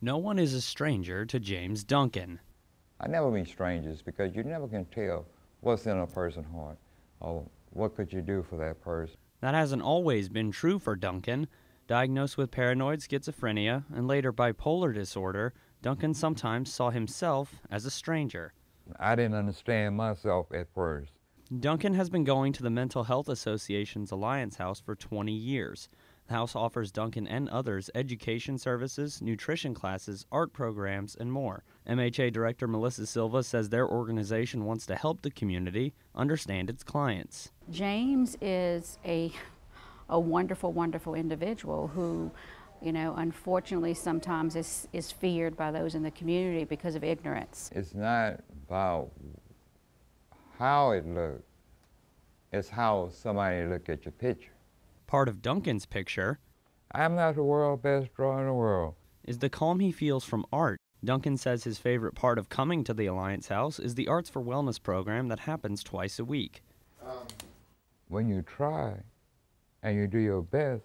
No one is a stranger to James Duncan. I never meet strangers because you never can tell what's in a person's heart or what could you do for that person. That hasn't always been true for Duncan. Diagnosed with paranoid schizophrenia and later bipolar disorder, Duncan sometimes saw himself as a stranger. I didn't understand myself at first. Duncan has been going to the Mental Health Association's Alliance House for 20 years. The house offers Duncan and others education services, nutrition classes, art programs, and more. MHA Director Melissa Silva says their organization wants to help the community understand its clients. James is a, a wonderful, wonderful individual who, you know, unfortunately sometimes is, is feared by those in the community because of ignorance. It's not about how it looks, it's how somebody look at your picture. Part of Duncan's picture I'm not the world best drawer in the world. is the calm he feels from art. Duncan says his favorite part of coming to the Alliance House is the Arts for Wellness program that happens twice a week. Um, when you try and you do your best,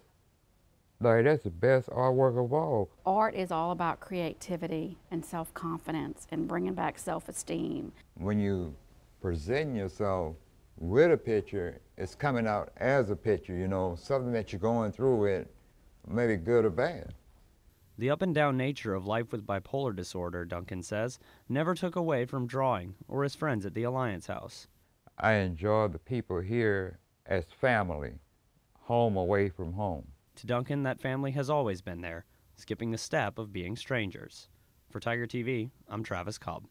like that's the best artwork of all. Art is all about creativity and self-confidence and bringing back self-esteem. When you present yourself with a picture, it's coming out as a picture, you know, something that you're going through with, maybe good or bad. The up and down nature of life with bipolar disorder, Duncan says, never took away from drawing or his friends at the Alliance House. I enjoy the people here as family, home away from home. To Duncan, that family has always been there, skipping the step of being strangers. For Tiger TV, I'm Travis Cobb.